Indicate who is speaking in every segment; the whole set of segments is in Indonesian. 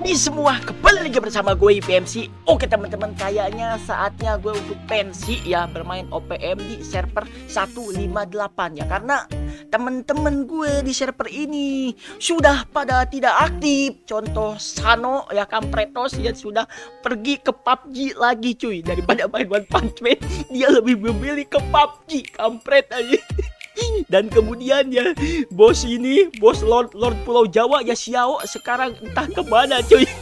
Speaker 1: Ini semua kembali lagi bersama gue IPMC Oke teman-teman kayaknya saatnya gue untuk pensi ya bermain OPM di server 158 ya. Karena teman-teman gue di server ini sudah pada tidak aktif. Contoh Sano ya Kampretos ya sudah pergi ke PUBG lagi cuy. Daripada main One Punch Man dia lebih memilih ke PUBG Kampret aja dan kemudian ya bos ini bos Lord Lord Pulau Jawa ya Xiao sekarang entah ke mana cuy.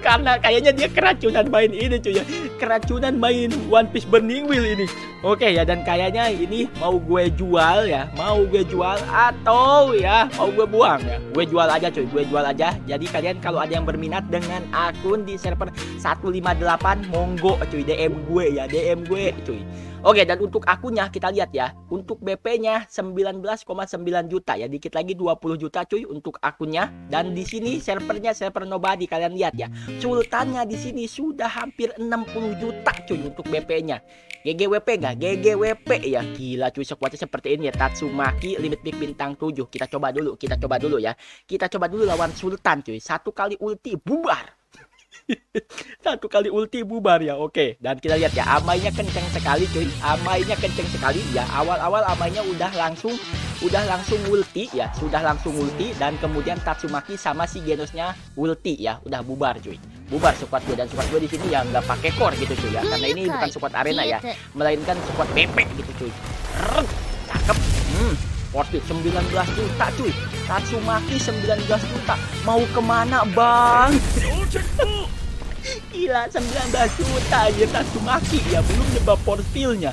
Speaker 1: Karena kayaknya dia keracunan main ini cuy ya. Keracunan main One Piece Burning Wheel ini. Oke ya dan kayaknya ini mau gue jual ya mau gue jual atau ya mau gue buang ya. Gue jual aja cuy gue jual aja. Jadi kalian kalau ada yang berminat dengan akun di server 158 monggo cuy DM gue ya DM gue cuy Oke, dan untuk akunnya kita lihat ya. Untuk BP-nya 19,9 juta ya. Dikit lagi 20 juta cuy untuk akunnya. Dan di sini servernya server nobody kalian lihat ya. Sultannya di sini sudah hampir 60 juta cuy untuk BP-nya. GGWP enggak? GGWP ya. Gila cuy sekuatnya seperti ini ya. Tatsumaki limit big bintang 7. Kita coba dulu, kita coba dulu ya. Kita coba dulu lawan Sultan cuy. Satu kali ulti bubar. Satu kali ulti bubar ya. Oke, dan kita lihat ya, amainya kenceng sekali cuy. Amainya kenceng sekali ya. Awal-awal amainya udah langsung udah langsung ulti ya, sudah langsung ulti dan kemudian Tatsumaki sama si Genosnya ulti ya, udah bubar cuy. Bubar squad gue dan squad gue di sini ya nggak pakai core gitu cuy ya. Karena ini bukan squad arena ya, melainkan squad PP gitu cuy. Rrr, cakep. Hmm, worth it 19 juta cuy Tatsumaki 19 juta mau ke mana bang Gila 19 juta aja Tatsumaki ya belum nyebab portilnya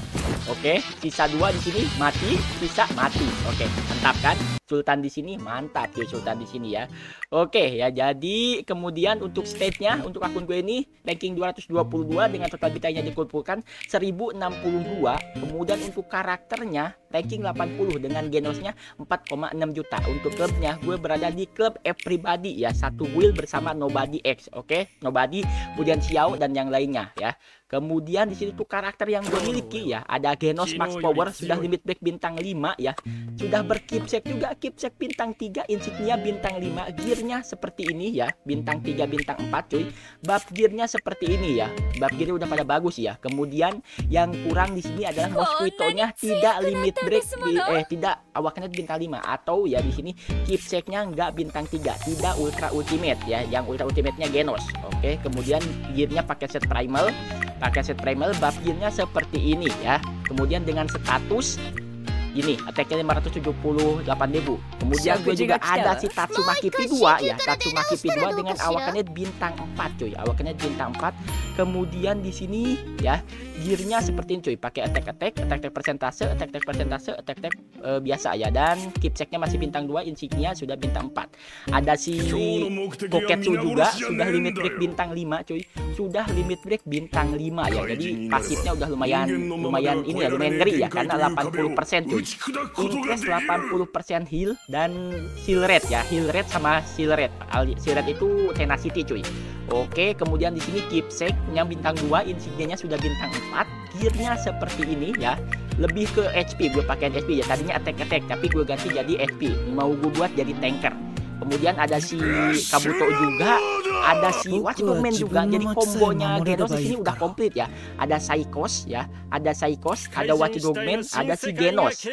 Speaker 1: Oke sisa dua di sini mati sisa mati. Oke mantap kan? Sultan di sini mantap ya Sultan di sini ya. Oke ya jadi kemudian untuk stage-nya untuk akun gue ini ranking 222 dengan total bitanya dikumpulkan 1062 kemudian untuk karakternya ranking 80 dengan genosnya 4,6 juta. Untuk klubnya gue berada di klub everybody ya. Satu wheel bersama nobody X oke? Nobody kemudian Xiao dan yang lainnya ya. Kemudian di sini tuh karakter yang gue miliki ya, ada Genos Max Power sudah limit break bintang 5 ya. Sudah berkipsek juga kipsek bintang 3, insignia bintang 5, gearnya seperti ini ya, bintang 3 bintang 4 cuy. Bab gearnya seperti ini ya. Bab gearnya udah pada bagus ya. Kemudian yang kurang di sini adalah mosquito-nya tidak limit break eh tidak. Awaknya bintang 5 atau ya di sini kipseknya enggak bintang 3, tidak ultra ultimate ya. Yang ultra ultimate-nya Genos. Oke, kemudian gearnya pakai set primal. Pakai set primal buff gearnya seperti ini ya. Kemudian dengan status ini attacknya 578.000 kemudian gue juga ada si Tatsumaki P2 ya. Tatsumaki P2 dengan awakannya bintang 4 cuy. Awakannya bintang 4 kemudian di sini ya gearnya seperti ini cuy. Pakai attack attack attack attack persentase attack attack persentase attack attack uh, biasa ya. Dan keepseknya masih bintang 2 insignia sudah bintang 4 ada si Koketsu juga sudah limit break bintang 5 cuy. Sudah limit break bintang 5 ya. Jadi pasifnya udah lumayan lumayan ini ya lumayan ngeri ya karena 80% cuy increase 80% heal dan heal rate ya heal rate sama heal rate heal rate itu tenacity cuy Oke, kemudian di sini keepsake yang bintang 2, insignianya sudah bintang 4, gearnya seperti ini ya. Lebih ke HP, gue pakai HP ya. Tadinya attack attack, tapi gue ganti jadi HP. Mau gue buat jadi tanker. Kemudian ada si Kabuto juga, ada si Watchman juga. Jadi kombonya Genos di sini udah komplit ya. Ada Psychos ya, ada Psychos, ada Watchman, ada si Genos.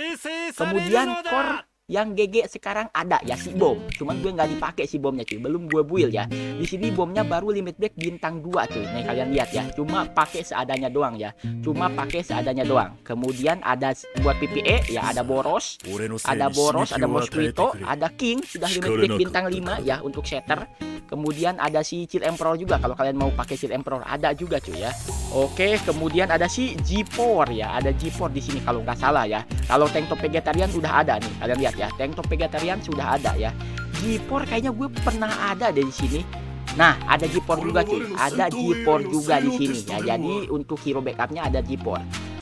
Speaker 1: Kemudian core yang GG sekarang ada ya si bom. Cuman gue nggak dipakai si bomnya cuy. Belum gue build ya. Di sini bomnya baru limit break bintang 2 cuy. Nih kalian lihat ya. Cuma pakai seadanya doang ya. Cuma pakai seadanya doang. Kemudian ada buat PPE ya ada boros ada boros ada mosquito ada king. Sudah limit break bintang 5 ya untuk shatter kemudian ada si Chill Emperor juga. Kalau kalian mau pakai Chill Emperor ada juga cuy ya oke kemudian ada si G4 ya ada G4 di sini kalau nggak salah ya kalau tank top vegetarian udah ada nih kalian lihat ya tank top vegetarian sudah ada ya G4 kayaknya gue pernah ada di sini Nah, ada G4 juga cuy. Ada G4 juga di sini ya. Jadi untuk hero backupnya ada G4.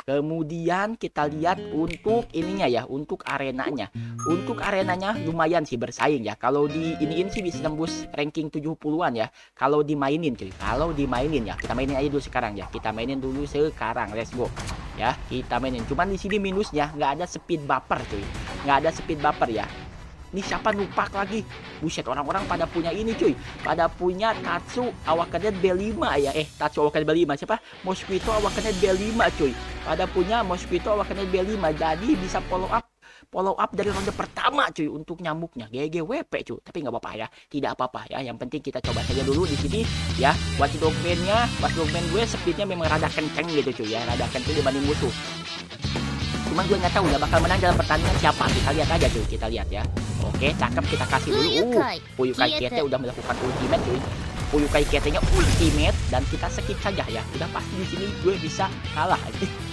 Speaker 1: Kemudian kita lihat untuk ininya ya, untuk arenanya. Untuk arenanya lumayan sih bersaing ya. Kalau di ini ini sih bisa tembus ranking 70-an ya. Kalau dimainin cuy. Kalau dimainin ya. Kita mainin aja dulu sekarang ya. Kita mainin dulu sekarang. Let's go. Ya, kita mainin. Cuman di sini minusnya nggak ada speed buffer cuy. Nggak ada speed buffer ya. Nih siapa nupak lagi? Buset orang-orang pada punya ini cuy. Pada punya Tatsu Awakanet B5 ya. Eh Tatsu Awakanet B5 siapa? Mosquito Awakanet B5 cuy. Pada punya Mosquito Awakanet B5 jadi bisa follow up follow up dari ronde pertama cuy untuk nyamuknya GGWP cuy tapi nggak apa-apa ya tidak apa-apa ya yang penting kita coba saja dulu di sini ya watchdog man-nya watchdog man gue speednya memang rada kenceng gitu cuy ya rada kenceng dibanding musuh cuman gue nggak tahu ya bakal menang dalam pertandingan. Siapa? Kita lihat aja cuy. Kita lihat ya. Oke cakep. Kita kasih dulu. Uh Puyukai Kete udah melakukan ultimate cuy. Puyukai Kete-nya ultimate dan kita skip saja ya. Udah pasti di sini gue bisa kalah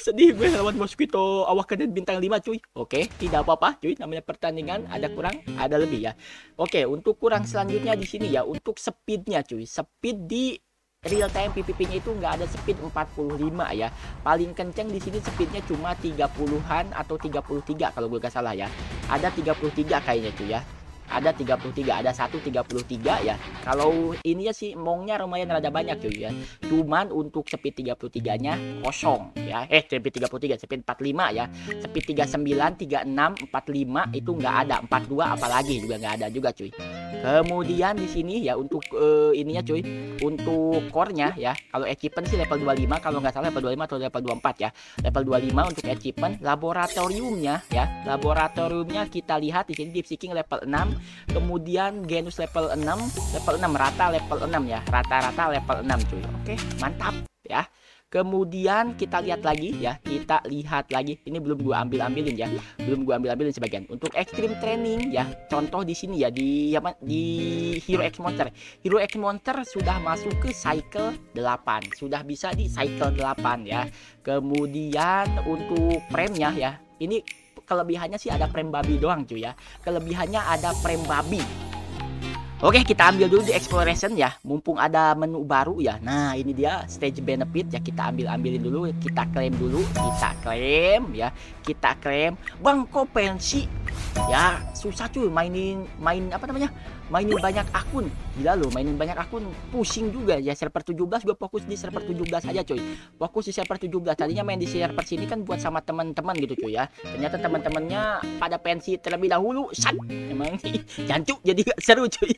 Speaker 1: sedih gue lawan Mosquito awakan bintang 5 cuy. Oke tidak apa-apa cuy. Namanya pertandingan ada kurang ada lebih ya. Oke untuk kurang selanjutnya di sini ya. Untuk speednya cuy. Speed di real time PVP-nya itu nggak ada speed 45 ya. Paling kenceng di sini speednya cuma 30-an atau 33 kalau gue gak salah ya. Ada 33 kayaknya cuy ya ada 33 ada satu 33 ya. Kalau ini ya sih mongnya lumayan rada banyak cuy ya. Cuman untuk speed 33 nya kosong ya. Eh speed 33 speed 45 ya. Speed 39 36 45 itu nggak ada. 42 apalagi juga nggak ada juga cuy kemudian di sini ya untuk uh, ininya cuy untuk core-nya ya kalau achievement sih level 25 kalau nggak salah level 25 atau level 24 ya. Level 25 untuk achievement laboratoriumnya ya laboratoriumnya kita lihat di sini deep seeking level 6 kemudian genus level 6 level 6 rata level 6 ya rata-rata level 6 cuy. Oke mantap ya Kemudian kita lihat lagi ya, kita lihat lagi. Ini belum gua ambil-ambilin ya. Belum gua ambil-ambilin sebagian. Untuk extreme training ya, contoh di sini ya di apa di Hero X Monster. Hero X Monster sudah masuk ke cycle 8. Sudah bisa di cycle 8 ya. Kemudian untuk frame-nya ya. Ini kelebihannya sih ada frame babi doang cuy ya kelebihannya ada frame babi Oke kita ambil dulu di exploration ya. Mumpung ada menu baru ya. Nah ini dia stage benefit ya. Kita ambil ambilin dulu. Kita klaim dulu. Kita klaim ya. Kita klaim Bang kok pensi Ya susah cuy mainin Main apa namanya mainin banyak akun. Gila lo mainin banyak akun pusing juga. Ya server 17 gue fokus di server 17 aja coy fokus di server 17 tadinya main di server sini kan buat sama teman-teman gitu cuy ya. Ternyata teman-temannya pada pensi terlebih dahulu. Sat emang jancuk jadi gak seru cuy.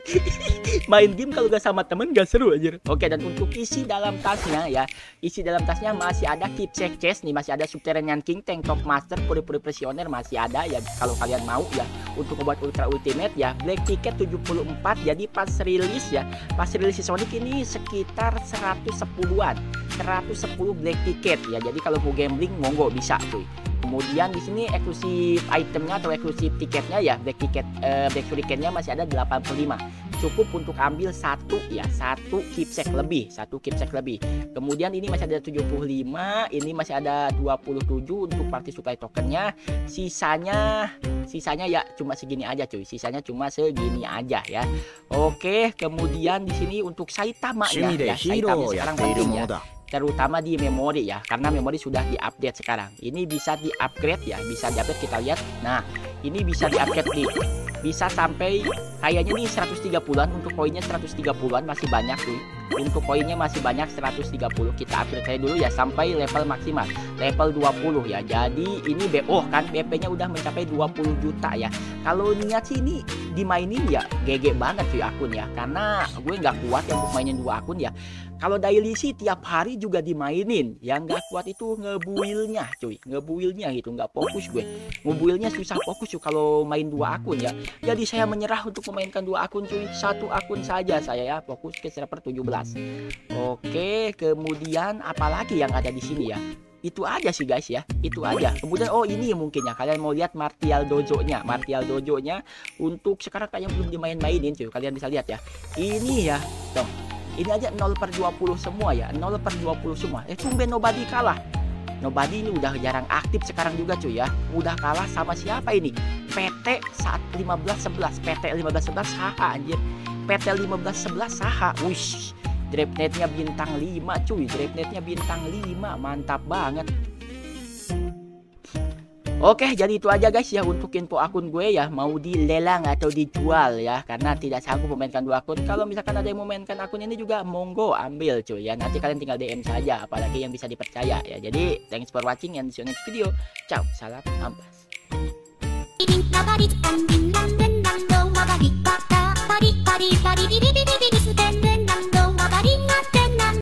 Speaker 1: Main game kalau gak sama temen gak seru aja oke dan untuk isi dalam tasnya ya. Isi dalam tasnya masih ada keepsake chest nih. Masih ada subterranean king tank top master puri-puri prisioner masih ada ya. Kalau kalian mau ya. Untuk membuat ultra ultimate ya black ticket 70 jadi pas rilis ya. Pas rilis si Sonic ini sekitar 110-an 110 black ticket ya. Jadi kalau mau gambling monggo bisa cuy. Kemudian di sini eksklusif itemnya atau eksklusif tiketnya ya black ticket eh, black ticketnya masih ada 85 cukup untuk ambil satu ya satu keepsake lebih satu keepsake lebih. Kemudian ini masih ada 75 ini masih ada 27 untuk party supply tokennya. Sisanya sisanya ya cuma segini aja cuy. Sisanya cuma segini aja ya. Oke kemudian di sini untuk Saitama ya, ya Saitama sekarang penting ya terutama di memori ya karena memori sudah diupdate sekarang. Ini bisa di upgrade ya bisa di upgrade kita lihat. Nah ini bisa di upgrade nih bisa sampai kayaknya nih 130-an untuk poinnya 130-an masih banyak tuh untuk poinnya masih banyak 130 kita upgrade saya dulu ya sampai level maksimal. Level 20 ya. Jadi ini BO kan BP nya udah mencapai 20 juta ya. Kalau niat sih ini dimainin ya GG banget cuy akun ya. Karena gue nggak kuat ya untuk mainin dua akun ya. Kalau daily sih tiap hari juga dimainin. Yang nggak kuat itu ngebuilnya cuy. Ngebuilnya gitu nggak fokus gue. Ngebuilnya susah fokus cuy kalau main dua akun ya. Jadi saya menyerah untuk memainkan dua akun cuy. Satu akun saja saya ya fokus ke server 17 oke kemudian apalagi yang ada di sini ya? Itu aja sih guys ya. Itu aja. Kemudian oh ini mungkin ya kalian mau lihat martial dojo nya martial dojo nya untuk sekarang kayaknya belum dimain-mainin cuy. Kalian bisa lihat ya. Ini ya. Dong ini aja 0 per 20 semua ya. 0 per 20 semua. Eh tumben nobody kalah. Nobody ini udah jarang aktif sekarang juga cuy ya. Udah kalah sama siapa ini? PT saat 1511 PT 1511 saha anjir. PT 1511 saha Wish Drapnetnya bintang 5 cuy Drapnetnya bintang 5 Mantap banget Oke, jadi itu aja guys ya untuk info akun gue ya mau dilelang atau dijual ya karena tidak sanggup memainkan dua akun. Kalau misalkan ada yang memainkan akun ini juga monggo ambil cuy ya. Nanti kalian tinggal DM saja apalagi yang bisa dipercaya ya. Jadi thanks for watching and see you next video. Ciao, salam ampas.